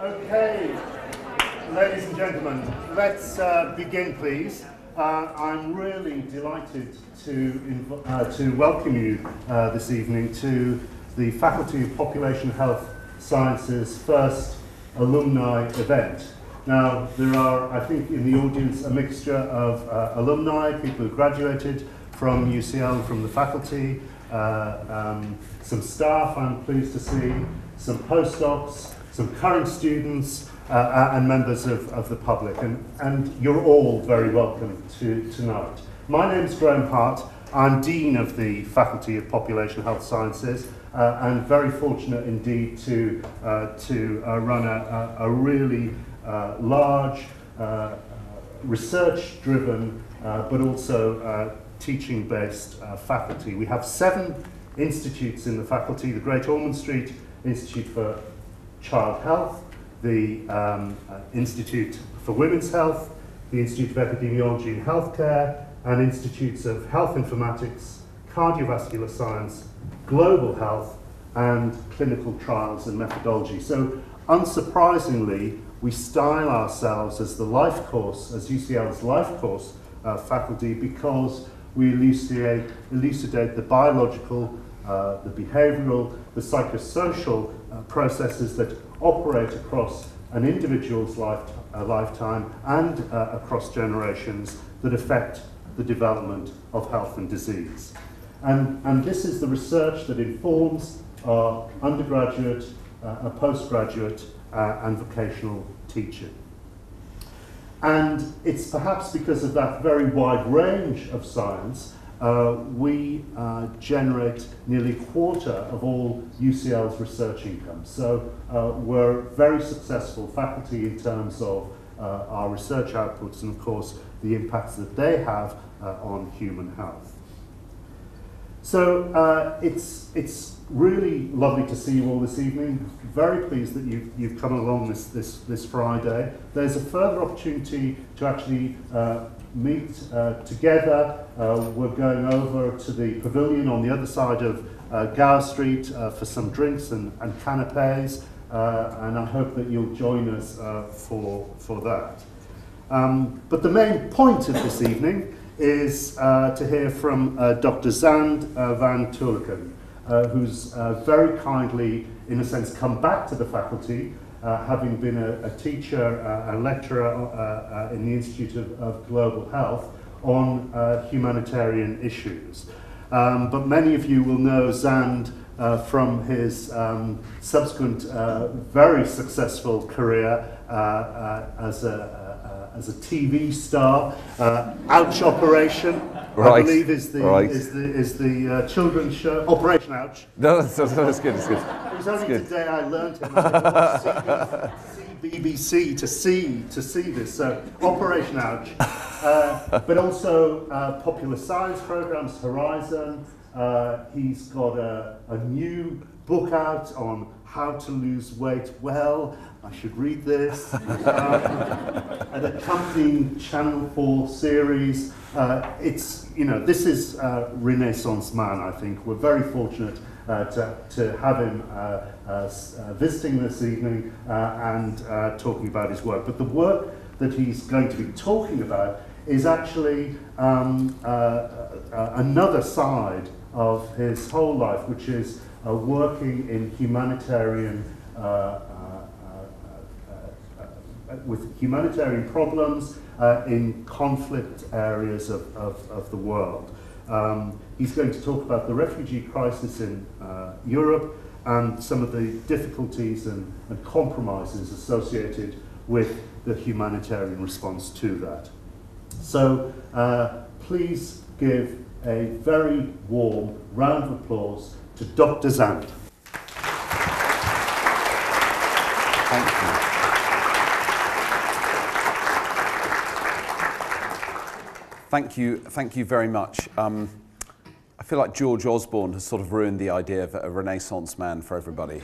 Okay, ladies and gentlemen, let's uh, begin, please. Uh, I'm really delighted to, uh, to welcome you uh, this evening to the Faculty of Population Health Sciences first alumni event. Now, there are, I think, in the audience a mixture of uh, alumni, people who graduated from UCL, from the faculty, uh, um, some staff, I'm pleased to see, some postdocs, some current students, uh, uh, and members of, of the public. And, and you're all very welcome to tonight. My name is Graham Hart. I'm Dean of the Faculty of Population Health Sciences uh, and very fortunate indeed to, uh, to uh, run a, a, a really uh, large, uh, research-driven, uh, but also uh, teaching-based uh, faculty. We have seven institutes in the faculty, the Great Ormond Street Institute for Child Health, the um, uh, Institute for Women's Health, the Institute of Epidemiology and Healthcare, and Institutes of Health Informatics, Cardiovascular Science, Global Health, and Clinical Trials and Methodology. So, unsurprisingly, we style ourselves as the life course, as UCL's life course uh, faculty, because we elucidate, elucidate the biological, uh, the behavioral, the psychosocial uh, processes that operate across an individual's life, uh, lifetime and uh, across generations that affect the development of health and disease. And, and this is the research that informs our undergraduate, uh, postgraduate uh, and vocational teaching. And it's perhaps because of that very wide range of science uh, we uh, generate nearly a quarter of all UCL's research income. So uh, we're very successful faculty in terms of uh, our research outputs and of course the impacts that they have uh, on human health. So uh, it's, it's really lovely to see you all this evening. Very pleased that you've, you've come along this, this, this Friday. There's a further opportunity to actually uh, meet uh, together. Uh, we're going over to the pavilion on the other side of uh, Gower Street uh, for some drinks and, and canapes, and I hope that you'll join us for, for that. Um, but the main point of this evening is uh, to hear from uh, Dr. Xand uh, van Tulleken, uh, who's uh, very kindly, in a sense, come back to the faculty, having been a, a teacher and lecturer in the Institute of, of Global Health on humanitarian issues. Um, but many of you will know Xand uh, from his um, subsequent uh, very successful career uh, as a as a TV star. Uh, Ouch Operation, Right. I believe, is the Right. is the is the uh, children's show. Operation Ouch. No, that's, that's, good, that's good. It was only today I learned it. I BBC to see to see this. So Operation Ouch, uh, but also uh, popular science programs, Horizon. Uh, he's got a, a new book out on how to lose weight well. I should read this. Um, an accompanying Channel 4 series. Uh, it's, you know, this is uh, Renaissance man, I think. We're very fortunate uh, to, to have him uh, uh, uh, visiting this evening uh, and uh, talking about his work. But the work that he's going to be talking about is actually um, uh, uh, another side of his whole life, which is uh, working in humanitarian uh, uh, uh, uh, with humanitarian problems uh, in conflict areas of, of, of the world. Um, he's going to talk about the refugee crisis in uh, Europe and some of the difficulties and, and compromises associated with the humanitarian response to that. So uh, please give a very warm round of applause to Dr. Xand. Thank you. Thank you, thank you very much. Um, I feel like George Osborne has sort of ruined the idea of a Renaissance man for everybody.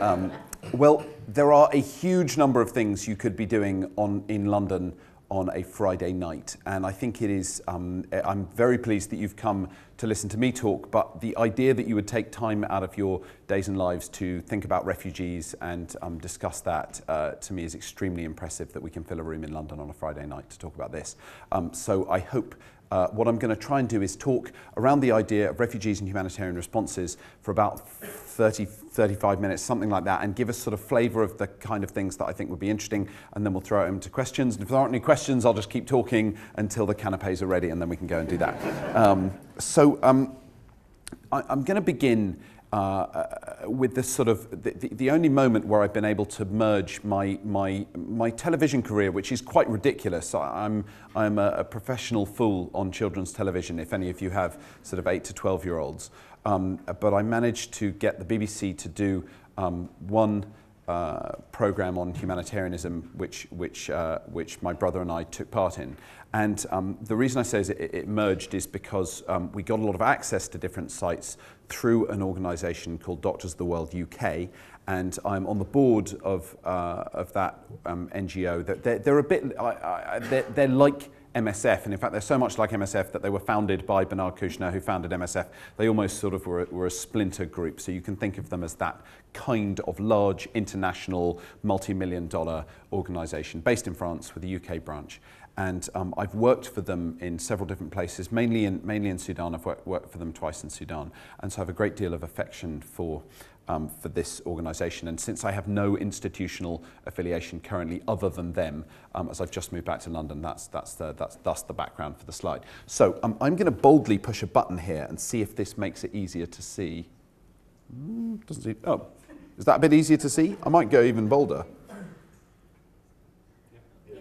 Um, well, there are a huge number of things you could be doing on, in London on a Friday night. And I think it is, um, I'm very pleased that you've come to listen to me talk, but the idea that you would take time out of your days and lives to think about refugees and um, discuss that uh, to me is extremely impressive that we can fill a room in London on a Friday night to talk about this. Um, so I hope uh, what I'm going to try and do is talk around the idea of refugees and humanitarian responses for about 30, 35 minutes, something like that, and give us sort of flavour of the kind of things that I think would be interesting, and then we'll throw it into questions. And if there aren't any questions, I'll just keep talking until the canapes are ready, and then we can go and do that. Um, so um, I, I'm going to begin uh, with this sort of the, the, only moment where I've been able to merge my, my, my television career, which is quite ridiculous. I, I'm, I'm a, a professional fool on children's television, if any of you have sort of 8 to 12 year olds. Um, but I managed to get the BBC to do um, one uh, program on humanitarianism, which, which, uh, which my brother and I took part in. And um, the reason I say it, it merged is because um, we got a lot of access to different sites through an organisation called Doctors of the World UK, and I'm on the board of, uh, of that um, NGO. They're, they're a bit, I, I, they're, they're like MSF. And in fact, they're so much like MSF that they were founded by Bernard Kouchner, who founded MSF. They almost sort of were, were a splinter group. So you can think of them as that kind of large international multi-million dollar organization based in France with a UK branch. And um, I've worked for them in several different places, mainly in, mainly in Sudan. I've worked, worked for them twice in Sudan. And so I have a great deal of affection for um, for this organisation. And since I have no institutional affiliation currently other than them, um, as I've just moved back to London, that's, that's, the, that's, that's the background for the slide. So um, I'm going to boldly push a button here and see if this makes it easier to see. Mm, doesn't see. Oh, is that a bit easier to see? I might go even bolder.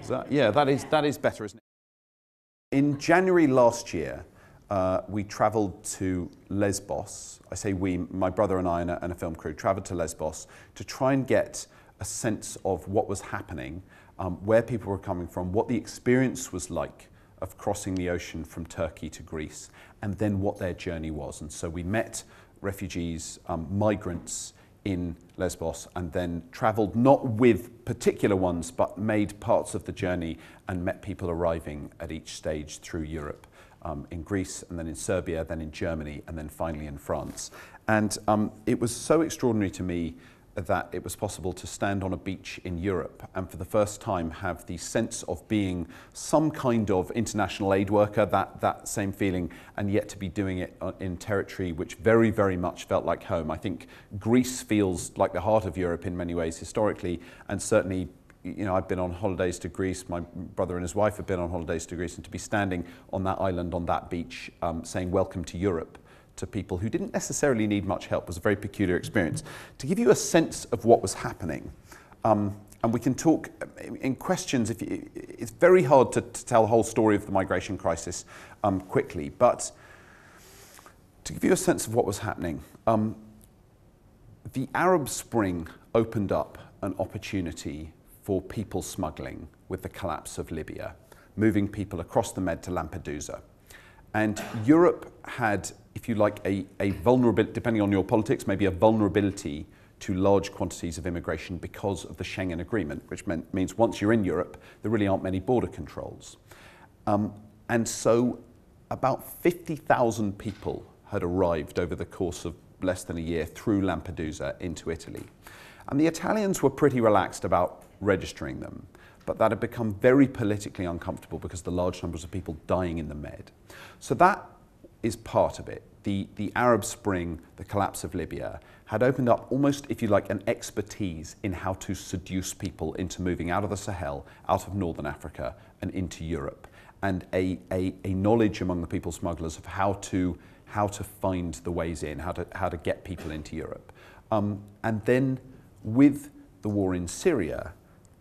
That, yeah, that is, that is better, isn't it? In January last year, uh, we travelled to Lesbos. I say we, my brother and I and a, and a film crew travelled to Lesbos to try and get a sense of what was happening, um, where people were coming from, what the experience was like of crossing the ocean from Turkey to Greece, and then what their journey was. And so we met refugees, um, migrants in Lesbos and then travelled not with particular ones but made parts of the journey and met people arriving at each stage through Europe um, in Greece and then in Serbia, then in Germany and then finally in France. And um, it was so extraordinary to me that it was possible to stand on a beach in Europe and for the first time have the sense of being some kind of international aid worker, that, that same feeling, and yet to be doing it uh, in territory which very, very much felt like home. I think Greece feels like the heart of Europe in many ways historically, and certainly you know, I've been on holidays to Greece, my brother and his wife have been on holidays to Greece, and to be standing on that island, on that beach, um, saying, welcome to Europe, to people who didn't necessarily need much help was a very peculiar experience. To give you a sense of what was happening, um, and we can talk in questions, if you, it's very hard to, to, tell the whole story of the migration crisis um, quickly, but to give you a sense of what was happening, um, the Arab Spring opened up an opportunity for people smuggling with the collapse of Libya, moving people across the Med to Lampedusa. And Europe had, if you like, a, a vulnerability, depending on your politics, maybe a vulnerability to large quantities of immigration because of the Schengen Agreement, which meant, means once you're in Europe, there really aren't many border controls. Um, and so about 50,000 people had arrived over the course of less than a year through Lampedusa into Italy. And the Italians were pretty relaxed about registering them but that had become very politically uncomfortable because the large numbers of people dying in the Med. So that is part of it. The, the Arab Spring, the collapse of Libya, had opened up almost, if you like, an expertise in how to seduce people into moving out of the Sahel, out of Northern Africa, and into Europe, and a, a, a knowledge among the people smugglers of how to, how to find the ways in, how to, how to get people into Europe. Um, and then with the war in Syria,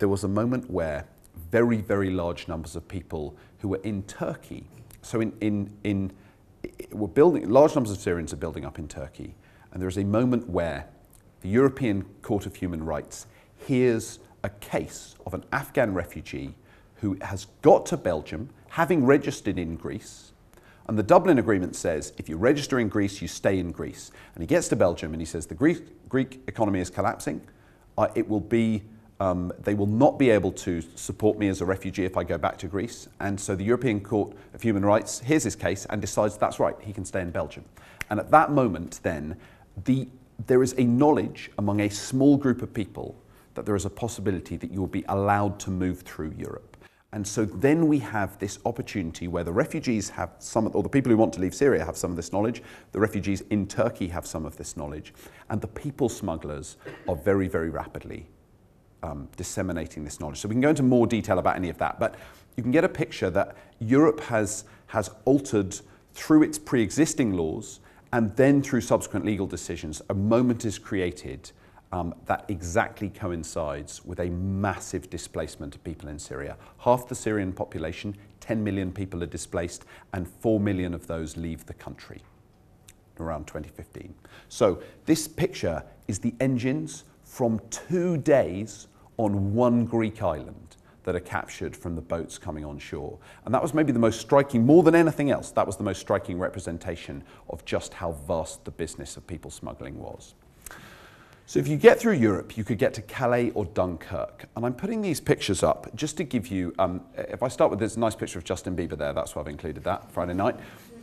there was a moment where very, very large numbers of people who were in Turkey, so in, in, in were building, large numbers of Syrians are building up in Turkey, and there is a moment where the European Court of Human Rights hears a case of an Afghan refugee who has got to Belgium, having registered in Greece, and the Dublin Agreement says if you register in Greece, you stay in Greece. And he gets to Belgium and he says the Greek, Greek economy is collapsing. Uh, it will be Um, they will not be able to support me as a refugee if I go back to Greece. And so the European Court of Human Rights hears his case and decides that's right, he can stay in Belgium. And at that moment, then, the, there is a knowledge among a small group of people that there is a possibility that you will be allowed to move through Europe. And so then we have this opportunity where the refugees have some, or the people who want to leave Syria have some of this knowledge, the refugees in Turkey have some of this knowledge, and the people smugglers are very, very rapidly um, disseminating this knowledge. So we can go into more detail about any of that, but you can get a picture that Europe has, has altered through its pre existing laws and then through subsequent legal decisions. A moment is created um, that exactly coincides with a massive displacement of people in Syria. Half the Syrian population, 10 million people are displaced, and 4 million of those leave the country around 2015. So this picture is the engines from two days on one Greek island that are captured from the boats coming on shore. And that was maybe the most striking, more than anything else, that was the most striking representation of just how vast the business of people smuggling was. So if you get through Europe, you could get to Calais or Dunkirk. And I'm putting these pictures up just to give you, um, if I start with this nice picture of Justin Bieber there, that's why I've included that, Friday night.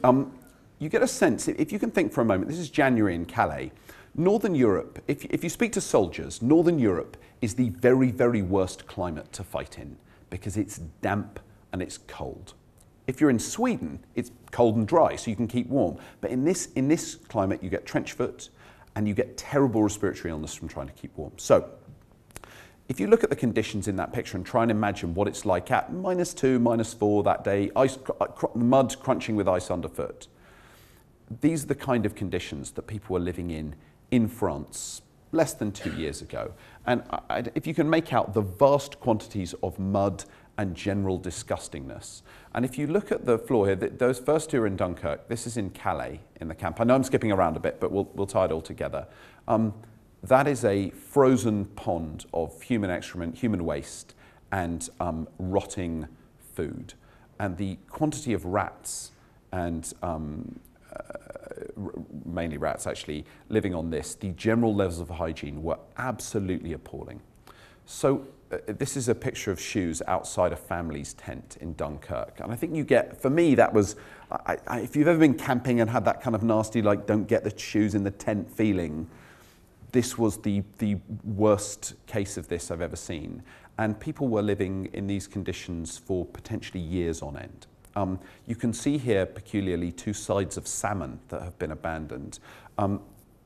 Um, you get a sense, if you can think for a moment, this is January in Calais. Northern Europe, if, if you speak to soldiers, Northern Europe is the very, very worst climate to fight in because it's damp and it's cold. If you're in Sweden, it's cold and dry, so you can keep warm. But in this, in this climate, you get trench foot, and you get terrible respiratory illness from trying to keep warm. So, if you look at the conditions in that picture and try and imagine what it's like at minus two, minus four that day, ice, cr- uh, mud crunching with ice underfoot, these are the kind of conditions that people were living in in France less than two years ago. And I, if you can make out the vast quantities of mud and general disgustingness. And if you look at the floor here, those first two are in Dunkirk. This is in Calais in the camp. I know I'm skipping around a bit, but we'll, we'll tie it all together. Um, that is a frozen pond of human excrement, human waste, and um, rotting food. And the quantity of rats and um, uh, mainly rats actually living on this, the general levels of hygiene were absolutely appalling. So uh, this is a picture of shoes outside a family's tent in Dunkirk. And I think you get, for me, that was, I, I, if you've ever been camping and had that kind of nasty, like, don't get the shoes in the tent feeling, this was the, the worst case of this I've ever seen. And people were living in these conditions for potentially years on end. Um, you can see here peculiarly two sides of salmon that have been abandoned. Um,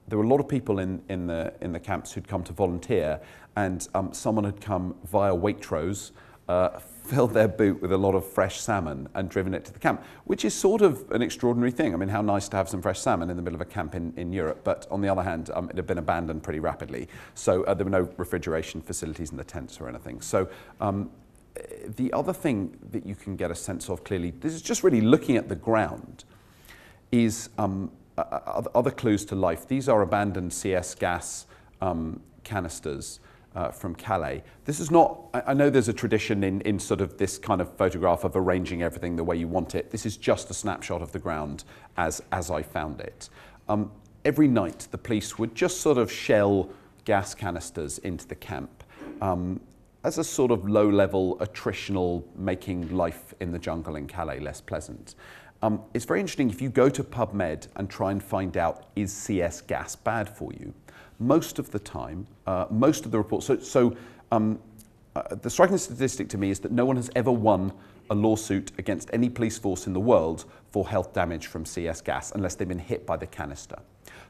there were a lot of people in, in, the, in the camps who'd come to volunteer, and um, someone had come via Waitrose, uh, filled their boot with a lot of fresh salmon and driven it to the camp, which is sort of an extraordinary thing. I mean, how nice to have some fresh salmon in the middle of a camp in, in Europe, but on the other hand, um, it had been abandoned pretty rapidly. So uh, there were no refrigeration facilities in the tents or anything. So um, the other thing that you can get a sense of clearly, this is just really looking at the ground, is um, other clues to life. These are abandoned CS gas um, canisters uh, from Calais. This is not, I know there's a tradition in, in sort of this kind of photograph of arranging everything the way you want it. This is just a snapshot of the ground as, as I found it. Um, every night, the police would just sort of shell gas canisters into the camp um, as a sort of low level attritional making life in the jungle in Calais less pleasant. Um, it's very interesting if you go to PubMed and try and find out is CS gas bad for you. Most of the time, uh, most of the reports, so, so um, uh, the striking statistic to me is that no one has ever won a lawsuit against any police force in the world for health damage from CS gas unless they've been hit by the canister.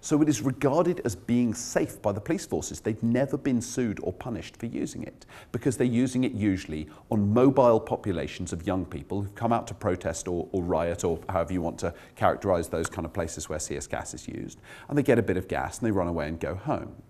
So it is regarded as being safe by the police forces. They've never been sued or punished for using it because they're using it usually on mobile populations of young people who've come out to protest or, or riot or however you want to characterize those kind of places where CS gas is used. And they get a bit of gas and they run away and go home.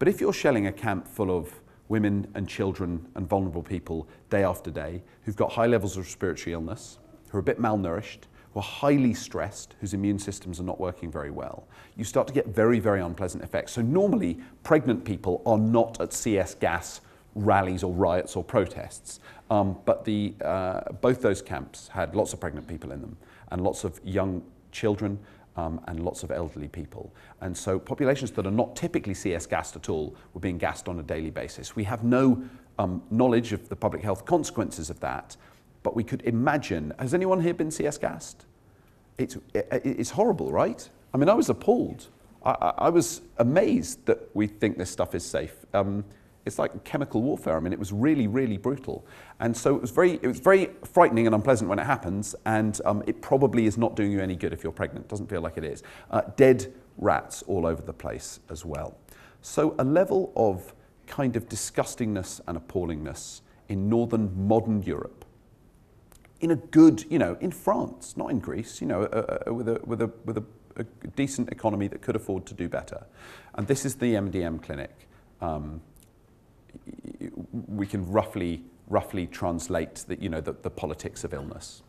But if you're shelling a camp full of women and children and vulnerable people day after day who've got high levels of respiratory illness, who are a bit malnourished, who are highly stressed, whose immune systems are not working very well, you start to get very, very unpleasant effects. So normally, pregnant people are not at CS gas rallies or riots or protests. Um, but the, uh, both those camps had lots of pregnant people in them and lots of young children um, and lots of elderly people. And so populations that are not typically CS gassed at all were being gassed on a daily basis. We have no um, knowledge of the public health consequences of that, but we could imagine. Has anyone here been CS gassed? It's, it's horrible, right? I mean, I was appalled. I, I was amazed that we think this stuff is safe. Um, it's like chemical warfare. I mean, it was really, really brutal. And so it was very, it was very frightening and unpleasant when it happens, and um, it probably is not doing you any good if you're pregnant. It doesn't feel like it is. Uh, dead rats all over the place as well. So a level of kind of disgustingness and appallingness in northern modern Europe, in a good, you know, in France, not in Greece, you know, uh, with, a, with, a, with a, a, decent economy that could afford to do better. And this is the MDM clinic. Um, we can roughly, roughly translate the, you know, the, the politics of illness,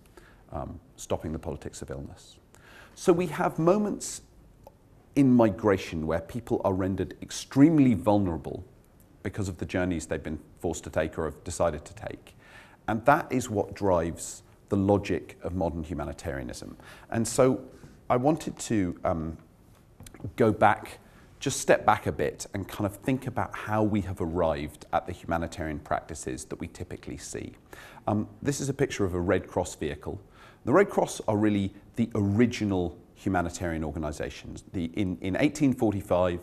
um, stopping the politics of illness. So we have moments in migration where people are rendered extremely vulnerable because of the journeys they've been forced to take or have decided to take. And that is what drives the logic of modern humanitarianism. And so I wanted to um, go back just step back a bit and kind of think about how we have arrived at the humanitarian practices that we typically see. Um, this is a picture of a Red Cross vehicle. The Red Cross are really the original humanitarian organizations. The, in, in 1845,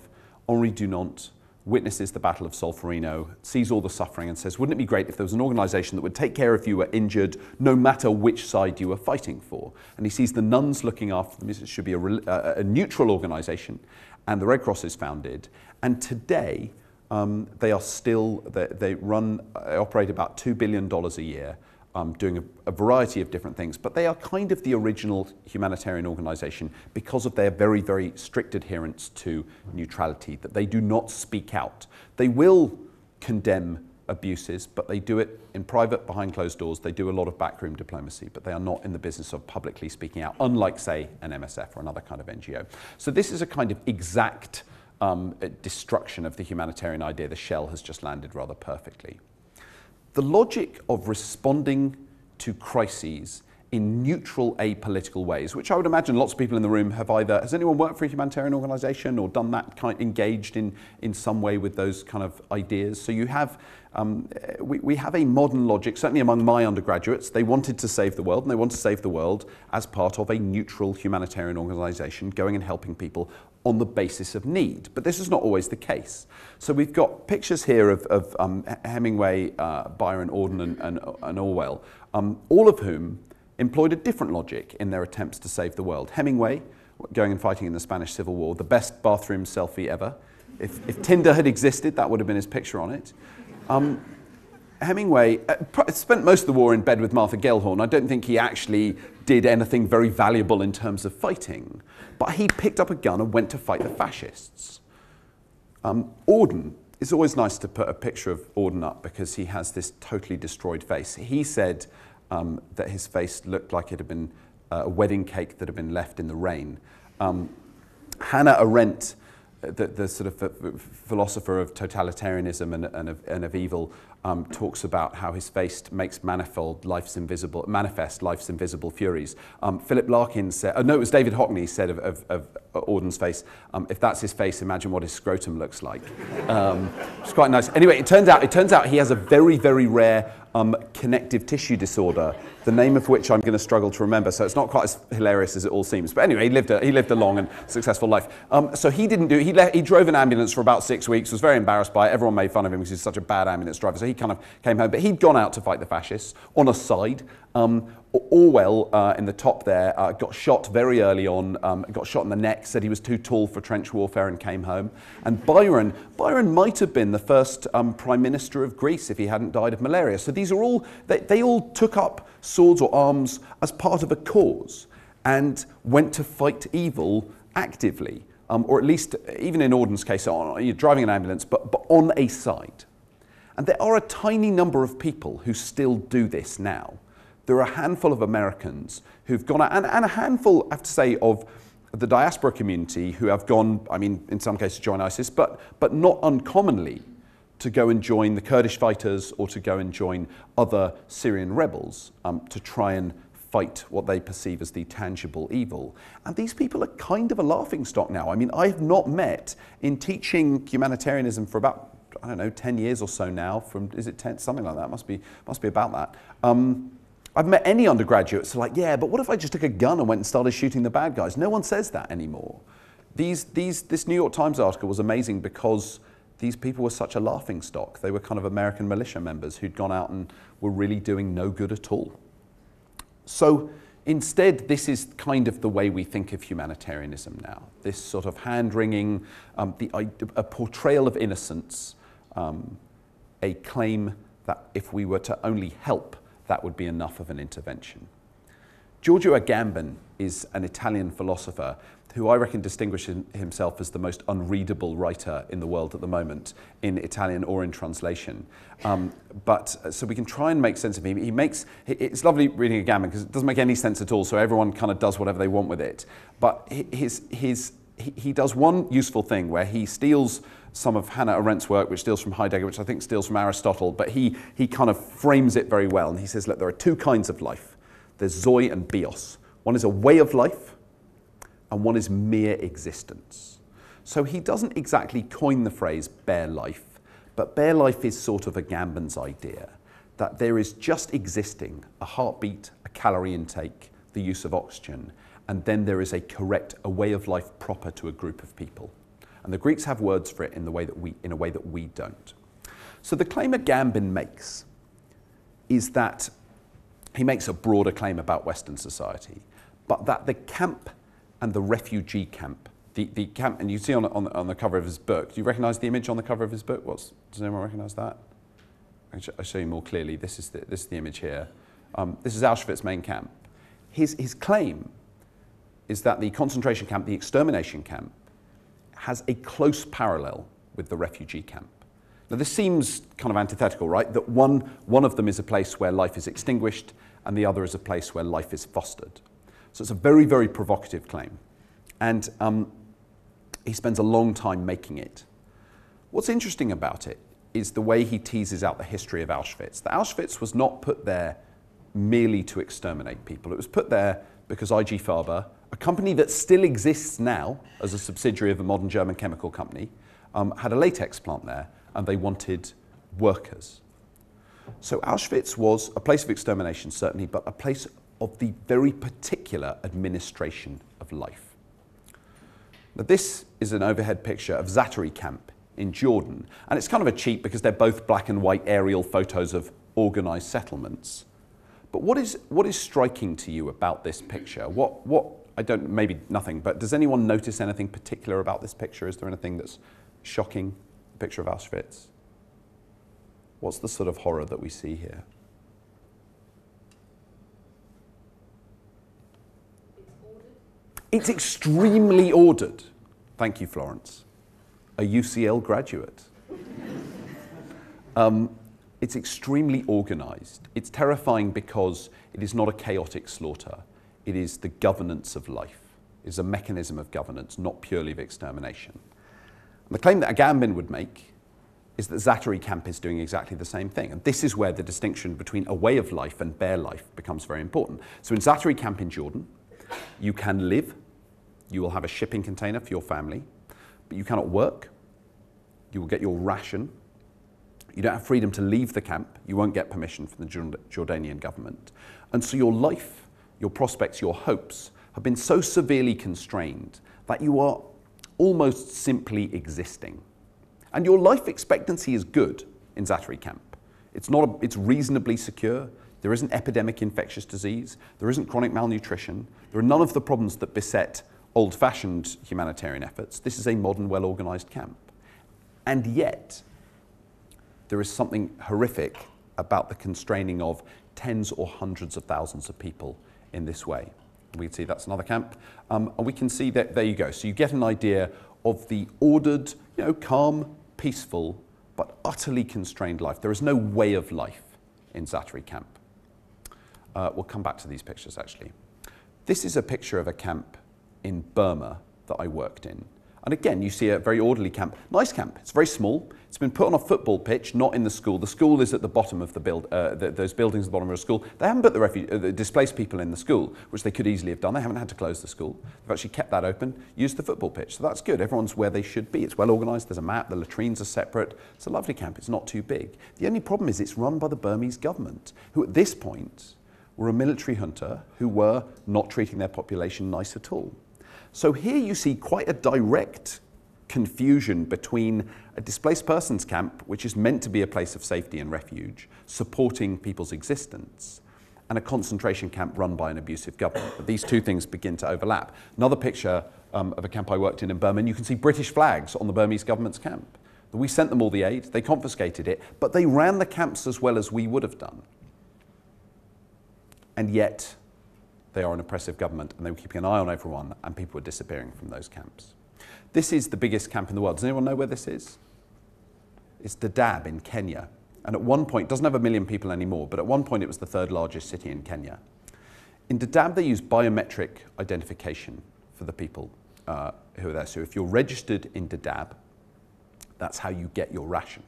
Henri Dunant witnesses the Battle of Solferino, sees all the suffering and says, wouldn't it be great if there was an organization that would take care if you were injured, no matter which side you were fighting for? And he sees the nuns looking after them. It should be a, a, neutral organization and the Red Cross is founded. And today, um, they are still, they, they run, they operate about $2 billion a year, um, doing a, a, variety of different things. But they are kind of the original humanitarian organization because of their very, very strict adherence to neutrality, that they do not speak out. They will condemn abuses, but they do it in private, behind closed doors. They do a lot of backroom diplomacy, but they are not in the business of publicly speaking out, unlike, say, an MSF or another kind of NGO. So this is a kind of exact um, destruction of the humanitarian idea. The shell has just landed rather perfectly. The logic of responding to crises in neutral apolitical ways, which I would imagine lots of people in the room have either, has anyone worked for a humanitarian organisation or done that kind, engaged in, in some way with those kind of ideas? So you have, um, we, we have a modern logic, certainly among my undergraduates, they wanted to save the world and they want to save the world as part of a neutral humanitarian organisation going and helping people on the basis of need. But this is not always the case. So we've got pictures here of, of um, Hemingway, uh, Byron, Auden and, and, and Orwell, um, all of whom employed a different logic in their attempts to save the world. Hemingway, going and fighting in the Spanish Civil War, the best bathroom selfie ever. If, if Tinder had existed, that would have been his picture on it. Um, Hemingway uh, spent most of the war in bed with Martha Gellhorn. I don't think he actually did anything very valuable in terms of fighting, but he picked up a gun and went to fight the fascists. Um, Auden, it's always nice to put a picture of Auden up because he has this totally destroyed face. He said, um, that his face looked like it had been uh, a wedding cake that had been left in the rain. Um, Hannah Arendt, uh, the, the sort of philosopher of totalitarianism and, and, of, and of evil, um, talks about how his face makes manifold life's invisible, manifest life's invisible furies. Um, Philip Larkin said, oh, no, it was David Hockney said of, of, of Auden's face, um, if that's his face, imagine what his scrotum looks like. Um, it's quite nice. Anyway, it turns out, it turns out he has a very, very rare um, connective tissue disorder, the name of which I'm going to struggle to remember. So it's not quite as hilarious as it all seems. But anyway, he lived a, he lived a long and successful life. Um, so he didn't do, he, he drove an ambulance for about six weeks, was very embarrassed by it. Everyone made fun of him because he's such a bad ambulance driver. So he kind of came home. But he'd gone out to fight the fascists on a side. Um, Orwell uh, in the top there uh, got shot very early on, um, got shot in the neck, said he was too tall for trench warfare and came home. And Byron, Byron might have been the first um, prime minister of Greece if he hadn't died of malaria. So these are all, they, they all took up swords or arms as part of a cause and went to fight evil actively. Um, or at least, even in Auden's case, on, you're driving an ambulance, but, but on a side. And there are a tiny number of people who still do this now there are a handful of Americans who've gone out, and, and a handful, I have to say, of the diaspora community who have gone, I mean, in some cases join ISIS, but, but not uncommonly to go and join the Kurdish fighters or to go and join other Syrian rebels um, to try and fight what they perceive as the tangible evil. And these people are kind of a laughing stock now. I mean, I've not met in teaching humanitarianism for about I don't know, 10 years or so now, from, is it 10, something like that, must be, must be about that. Um, I've met any undergraduates who are like, yeah, but what if I just took a gun and went and started shooting the bad guys? No one says that anymore. These, these, this New York Times article was amazing because these people were such a laughing stock. They were kind of American militia members who'd gone out and were really doing no good at all. So instead, this is kind of the way we think of humanitarianism now. This sort of hand wringing, um, the, a portrayal of innocence, um, a claim that if we were to only help, that would be enough of an intervention. Giorgio Agamben is an Italian philosopher who I reckon distinguishes himself as the most unreadable writer in the world at the moment, in Italian or in translation. Um, but uh, so we can try and make sense of him. He makes it's lovely reading Agamben because it doesn't make any sense at all. So everyone kind of does whatever they want with it. But his his he, does one useful thing where he steals some of Hannah Arendt's work, which steals from Heidegger, which I think steals from Aristotle, but he, he kind of frames it very well. And he says, look, there are two kinds of life. There's Zoe and Bios. One is a way of life, and one is mere existence. So he doesn't exactly coin the phrase bare life, but bare life is sort of Agamben's idea that there is just existing a heartbeat, a calorie intake, the use of oxygen, and then there is a correct, a way of life proper to a group of people. And the Greeks have words for it in, the way that we, in a way that we don't. So the claim Agamben makes is that he makes a broader claim about Western society, but that the camp and the refugee camp, the, the camp, and you see on, on, on the cover of his book, do you recognize the image on the cover of his book? What's, does anyone recognize that? I'll show you more clearly. This is the, this is the image here. Um, this is Auschwitz main camp. His, his claim is that the concentration camp, the extermination camp, has a close parallel with the refugee camp. Now, this seems kind of antithetical, right? That one, one of them is a place where life is extinguished and the other is a place where life is fostered. So it's a very, very provocative claim. And um, he spends a long time making it. What's interesting about it is the way he teases out the history of Auschwitz. The Auschwitz was not put there merely to exterminate people. It was put there because IG Farben a company that still exists now as a subsidiary of a modern German chemical company, um, had a latex plant there and they wanted workers. So Auschwitz was a place of extermination, certainly, but a place of the very particular administration of life. Now, this is an overhead picture of Zaatari camp in Jordan, and it's kind of a cheat because they're both black and white aerial photos of organized settlements. But what is, what is striking to you about this picture? What, what I don't, maybe nothing, but does anyone notice anything particular about this picture? Is there anything that's shocking? The picture of Auschwitz? What's the sort of horror that we see here? It's, ordered? it's extremely ordered. Thank you, Florence. A UCL graduate. um, it's extremely organized. It's terrifying because it is not a chaotic slaughter it is the governance of life. Is a mechanism of governance, not purely of extermination. And the claim that Agamben would make is that Zaatari camp is doing exactly the same thing. And this is where the distinction between a way of life and bare life becomes very important. So in Zaatari camp in Jordan, you can live, you will have a shipping container for your family, but you cannot work, you will get your ration, you don't have freedom to leave the camp, you won't get permission from the Jordanian government. And so your life your prospects, your hopes have been so severely constrained that you are almost simply existing. And your life expectancy is good in Zaatari camp. It's, not a, it's reasonably secure. There isn't epidemic infectious disease. There isn't chronic malnutrition. There are none of the problems that beset old fashioned humanitarian efforts. This is a modern, well organized camp. And yet, there is something horrific about the constraining of tens or hundreds of thousands of people in this way. We can see that's another camp. Um, and we can see that, there you go. So you get an idea of the ordered, you know, calm, peaceful, but utterly constrained life. There is no way of life in Zaatari camp. Uh, we'll come back to these pictures actually. This is a picture of a camp in Burma that I worked in. And again, you see a very orderly camp. Nice camp. It's very small. It's been put on a football pitch, not in the school. The school is at the bottom of the build. Uh, the, those buildings at the bottom of the school. They haven't put the, refu- uh, the displaced people in the school, which they could easily have done. They haven't had to close the school. They've actually kept that open, used the football pitch. So that's good. Everyone's where they should be. It's well organised. There's a map. The latrines are separate. It's a lovely camp. It's not too big. The only problem is it's run by the Burmese government, who at this point were a military junta who were not treating their population nice at all. So here you see quite a direct confusion between a displaced persons camp, which is meant to be a place of safety and refuge, supporting people's existence, and a concentration camp run by an abusive government. But these two things begin to overlap. Another picture um, of a camp I worked in in Burma, and you can see British flags on the Burmese government's camp. We sent them all the aid, they confiscated it, but they ran the camps as well as we would have done. And yet, they are an oppressive government and they were keeping an eye on everyone, and people were disappearing from those camps. This is the biggest camp in the world. Does anyone know where this is? It's Dadaab in Kenya. And at one point, it doesn't have a million people anymore, but at one point it was the third largest city in Kenya. In Dadaab, they use biometric identification for the people uh, who are there. So if you're registered in Dadaab, that's how you get your ration.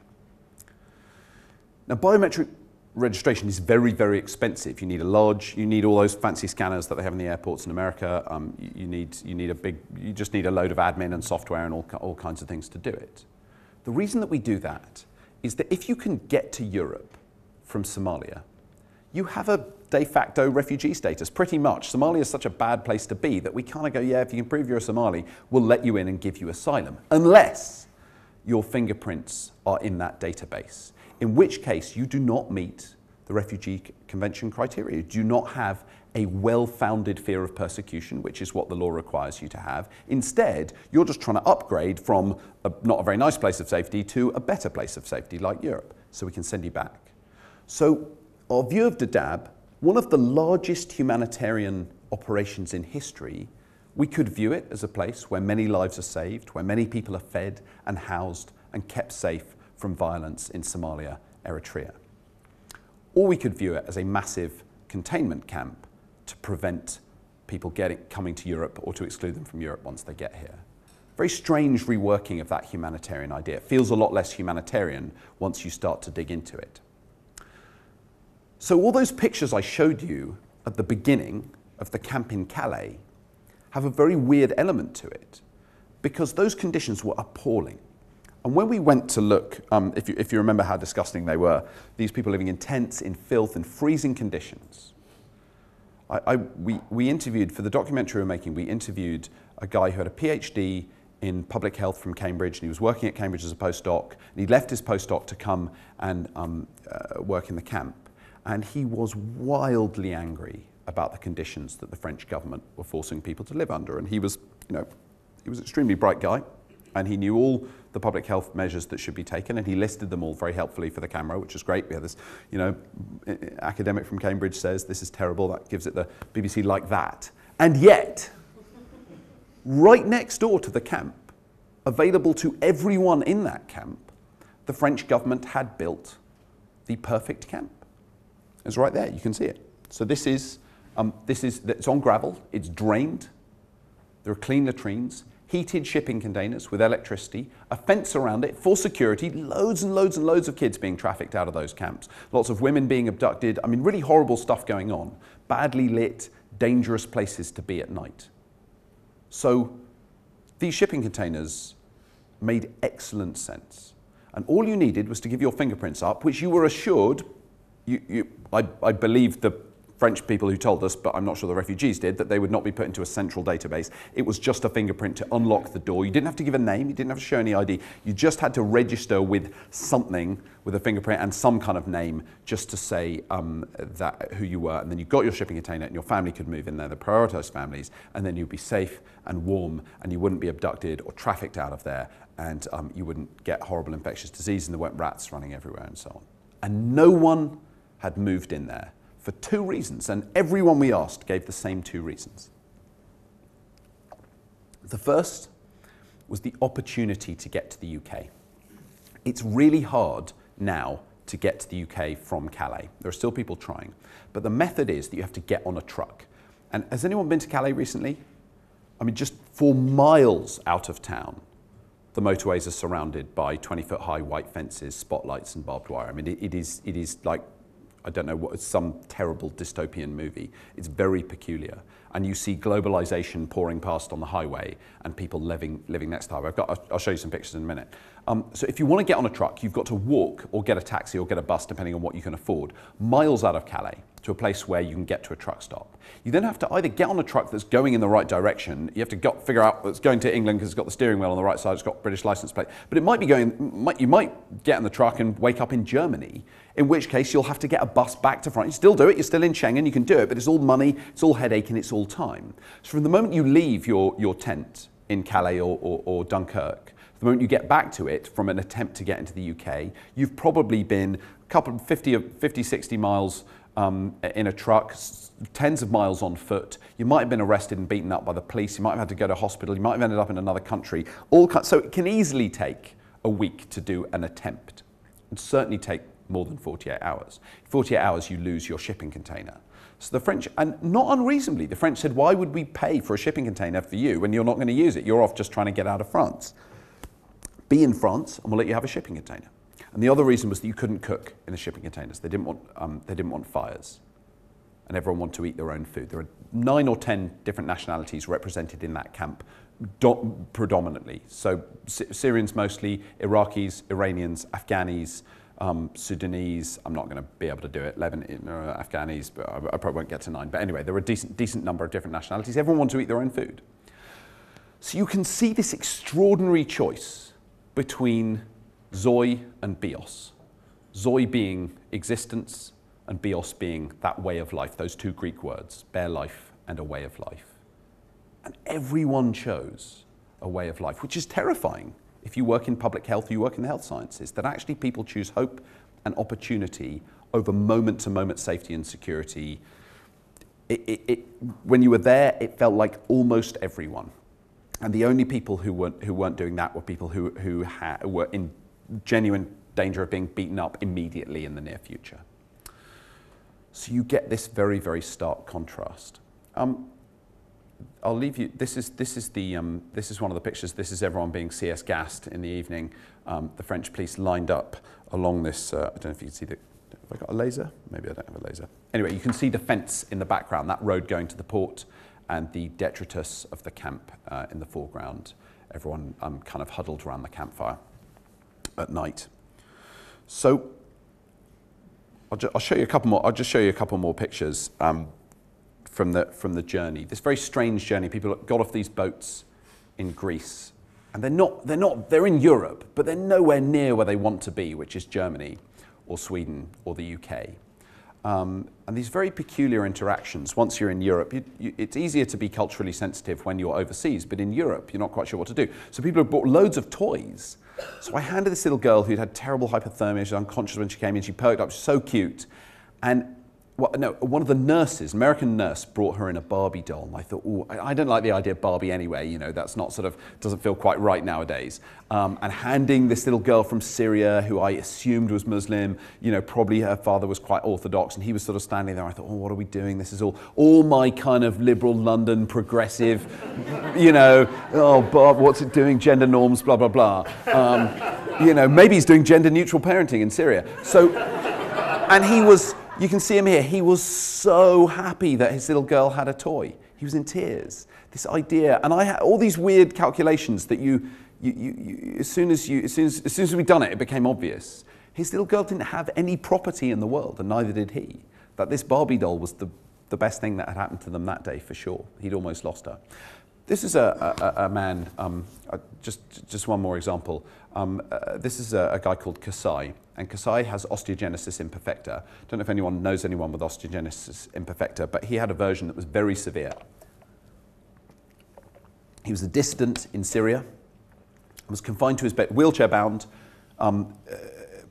Now, biometric registration is very, very expensive. You need a large, you need all those fancy scanners that they have in the airports in America. Um, you, you, need, you need a big, you just need a load of admin and software and all, all kinds of things to do it. The reason that we do that is that if you can get to Europe from Somalia, you have a de facto refugee status, pretty much. Somalia is such a bad place to be that we kind of go, yeah, if you can prove you're a Somali, we'll let you in and give you asylum, unless your fingerprints are in that database in which case you do not meet the Refugee Convention criteria. You do not have a well-founded fear of persecution, which is what the law requires you to have. Instead, you're just trying to upgrade from a, not a very nice place of safety to a better place of safety like Europe, so we can send you back. So our view of Dadaab, one of the largest humanitarian operations in history, we could view it as a place where many lives are saved, where many people are fed and housed and kept safe from violence in Somalia, Eritrea. Or we could view it as a massive containment camp to prevent people getting, coming to Europe or to exclude them from Europe once they get here. Very strange reworking of that humanitarian idea. It feels a lot less humanitarian once you start to dig into it. So all those pictures I showed you at the beginning of the camp in Calais have a very weird element to it because those conditions were appalling. And when we went to look, um, if, you, if you remember how disgusting they were, these people living in tents, in filth, in freezing conditions. I, I, we, we interviewed, for the documentary we were making, we interviewed a guy who had a PhD in public health from Cambridge, and he was working at Cambridge as a postdoc, and he left his postdoc to come and um, uh, work in the camp. And he was wildly angry about the conditions that the French government were forcing people to live under. And he was, you know, he was an extremely bright guy, and he knew all the public health measures that should be taken, and he listed them all very helpfully for the camera, which is great. We had this, you know, academic from Cambridge says this is terrible. That gives it the BBC like that. And yet, right next door to the camp, available to everyone in that camp, the French government had built the perfect camp. It's right there. You can see it. So this is um, this is it's on gravel. It's drained. There are clean latrines heated shipping containers with electricity, a fence around it for security, loads and loads and loads of kids being trafficked out of those camps, lots of women being abducted. I mean, really horrible stuff going on. Badly lit, dangerous places to be at night. So these shipping containers made excellent sense. And all you needed was to give your fingerprints up, which you were assured, you, you, I, I believe the French people who told us, but I'm not sure the refugees did, that they would not be put into a central database. It was just a fingerprint to unlock the door. You didn't have to give a name, you didn't have to show any ID. You just had to register with something, with a fingerprint and some kind of name, just to say um, that who you were. And then you got your shipping container and your family could move in there, the prioritised families, and then you'd be safe and warm and you wouldn't be abducted or trafficked out of there and um, you wouldn't get horrible infectious disease and there weren't rats running everywhere and so on. And no one had moved in there for two reasons, and everyone we asked gave the same two reasons. The first was the opportunity to get to the UK. It's really hard now to get to the UK from Calais. There are still people trying, but the method is that you have to get on a truck. And has anyone been to Calais recently? I mean, just for miles out of town, the motorways are surrounded by 20 foot high white fences, spotlights, and barbed wire. I mean, it, it, is, it is like, I don't know, what, some terrible dystopian movie. It's very peculiar. And you see globalization pouring past on the highway and people living, living next to the highway. I've got, I'll show you some pictures in a minute. Um, so if you want to get on a truck, you've got to walk or get a taxi or get a bus, depending on what you can afford, miles out of Calais to a place where you can get to a truck stop. You then have to either get on a truck that's going in the right direction. You have to figure out it's going to England because it's got the steering wheel on the right side. It's got British license plate. But it might be going. Might, you might get in the truck and wake up in Germany. In which case you'll have to get a bus back to France. You still do it. You're still in Schengen. You can do it, but it's all money. It's all headache and it's all time. So from the moment you leave your your tent in Calais or, or, or Dunkirk the moment you get back to it from an attempt to get into the UK, you've probably been a couple 50, 50 60 miles um, in a truck, tens of miles on foot. You might have been arrested and beaten up by the police. You might have had to go to hospital. You might have ended up in another country. All so it can easily take a week to do an attempt. It certainly take more than 48 hours. 48 hours, you lose your shipping container. So the French, and not unreasonably, the French said, why would we pay for a shipping container for you when you're not going to use it? You're off just trying to get out of France be in France and we'll let you have a shipping container. And the other reason was that you couldn't cook in the shipping containers. They didn't want, um, they didn't want fires. And everyone wanted to eat their own food. There are nine or ten different nationalities represented in that camp do- predominantly. So Syrians mostly, Iraqis, Iranians, Afghanis, um, Sudanese. I'm not going to be able to do it. Lebanese, uh, Afghanis, but I, I probably won't get to nine. But anyway, there are a decent, decent number of different nationalities. Everyone wanted to eat their own food. So you can see this extraordinary choice between Zoi and bios. Zoi being existence and bios being that way of life, those two Greek words, bare life and a way of life. And everyone chose a way of life, which is terrifying if you work in public health, you work in the health sciences, that actually people choose hope and opportunity over moment to moment safety and security. It, it, it, when you were there, it felt like almost everyone and the only people who weren't, who weren't doing that were people who, who ha- were in genuine danger of being beaten up immediately in the near future. So you get this very, very stark contrast. Um, I'll leave you. This is this is the um, this is one of the pictures. This is everyone being CS gassed in the evening. Um, the French police lined up along this. Uh, I don't know if you can see the. Have I got a laser? Maybe I don't have a laser. Anyway, you can see the fence in the background. That road going to the port and the detritus of the camp uh, in the foreground. Everyone um, kind of huddled around the campfire at night. So I'll, I'll, show you a couple more. I'll just show you a couple more pictures um, from the from the journey. This very strange journey. People got off these boats in Greece, and they're not they're not they're in Europe, but they're nowhere near where they want to be, which is Germany, or Sweden, or the UK. Um, and these very peculiar interactions, once you're in Europe, you, you, it's easier to be culturally sensitive when you're overseas, but in Europe, you're not quite sure what to do. So people have brought loads of toys. So I handed this little girl who'd had terrible hypothermia, she was unconscious when she came in, she perked up, she's so cute. And well, no, one of the nurses, American nurse, brought her in a Barbie doll. And I thought, oh, I don't like the idea of Barbie anyway. You know, that's not sort of, doesn't feel quite right nowadays. Um, and handing this little girl from Syria, who I assumed was Muslim, you know, probably her father was quite orthodox, and he was sort of standing there. I thought, oh, what are we doing? This is all, all my kind of liberal London progressive, you know, oh, Bob, what's it doing? Gender norms, blah, blah, blah. Um, you know, maybe he's doing gender neutral parenting in Syria. So, and he was, you can see him here. He was so happy that his little girl had a toy. He was in tears. This idea, and I had all these weird calculations that you, you, you, you as soon as you, as soon as, as soon as we'd done it, it became obvious. His little girl didn't have any property in the world, and neither did he. That this Barbie doll was the, the best thing that had happened to them that day for sure. He'd almost lost her. This is a, a, a man, um, uh, just, just one more example. Um, uh, this is a, a, guy called Kasai, and Kasai has osteogenesis imperfecta. I don't know if anyone knows anyone with osteogenesis imperfecta, but he had a version that was very severe. He was a dissident in Syria, was confined to his bed, wheelchair bound, um, uh,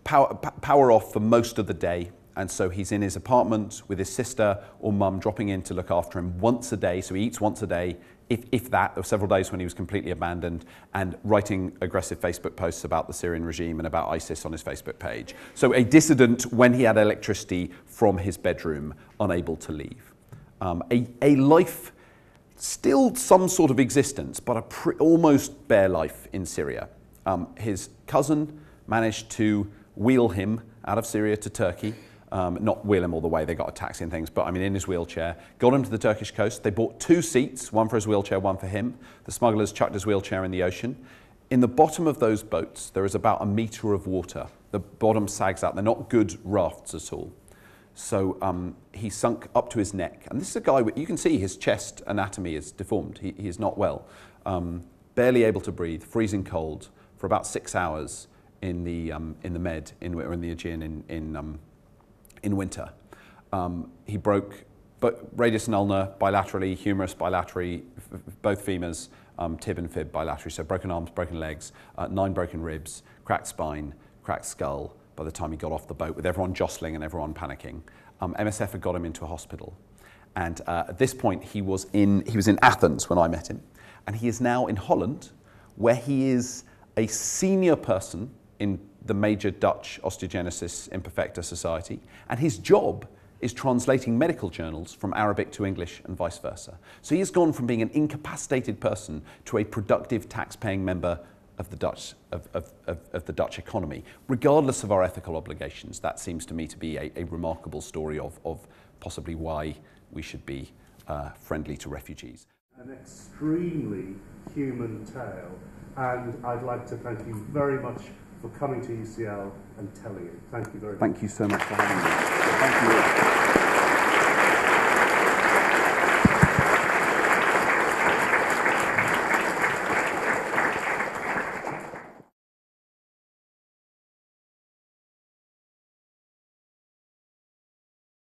power, power off for most of the day, and so he's in his apartment with his sister or mum dropping in to look after him once a day. So he eats once a day, if, if that. Were several days when he was completely abandoned and writing aggressive Facebook posts about the Syrian regime and about ISIS on his Facebook page. So a dissident when he had electricity from his bedroom, unable to leave. Um, a, a life, still some sort of existence, but a almost bare life in Syria. Um, his cousin managed to wheel him out of Syria to Turkey. Um, not wheel him all the way, they got a taxi and things, but I mean, in his wheelchair. Got him to the Turkish coast. They bought two seats, one for his wheelchair, one for him. The smugglers chucked his wheelchair in the ocean. In the bottom of those boats, there is about a metre of water. The bottom sags out. They're not good rafts at all. So um, he sunk up to his neck. And this is a guy, you can see his chest anatomy is deformed. He, he is not well. Um, barely able to breathe, freezing cold for about six hours in the, um, in the Med, in, or in the Aegean in, in, um, in winter. Um, he broke radius and ulna bilaterally, humerus bilaterally, both femurs, um, tib and fib bilaterally. So broken arms, broken legs, uh, nine broken ribs, cracked spine, cracked skull by the time he got off the boat with everyone jostling and everyone panicking. Um, MSF had got him into a hospital. And uh, at this point, he was, in, he was in Athens when I met him. And he is now in Holland, where he is a senior person in the major Dutch osteogenesis imperfecta society. And his job is translating medical journals from Arabic to English and vice versa. So he has gone from being an incapacitated person to a productive tax-paying member of the Dutch of, of, of, of, the Dutch economy, regardless of our ethical obligations. That seems to me to be a, a remarkable story of, of possibly why we should be uh, friendly to refugees. An extremely human tale, and I'd like to thank you very much for coming to UCL and telling it. Thank you very much. Thank you so much for having me. Thank you.